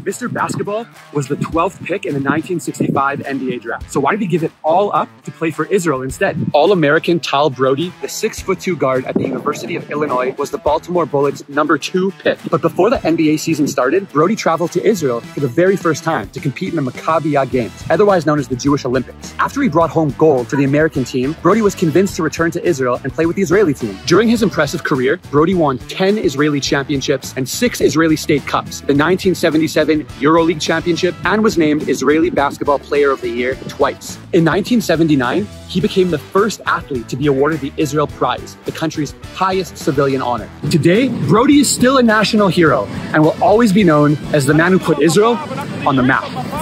Mr. Basketball was the 12th pick in the 1965 NBA draft. So why did he give it all up to play for Israel instead? All-American Tal Brody, the six foot two guard at the University of Illinois, was the Baltimore Bullets number two pick. But before the NBA season started, Brody traveled to Israel for the very first time to compete in the Maccabi Games, otherwise known as the Jewish Olympics. After he brought home gold for the American team, Brody was convinced to return to Israel and play with the Israeli team. During his impressive career, Brody won 10 Israeli championships and six Israeli state cups, the 1977 EuroLeague championship, and was named Israeli Basketball Player of the Year twice. In 1979, he became the first athlete to be awarded the Israel Prize, the country's highest civilian honor. Today, Brody is still a national hero and will always be known as the man who put Israel on the map.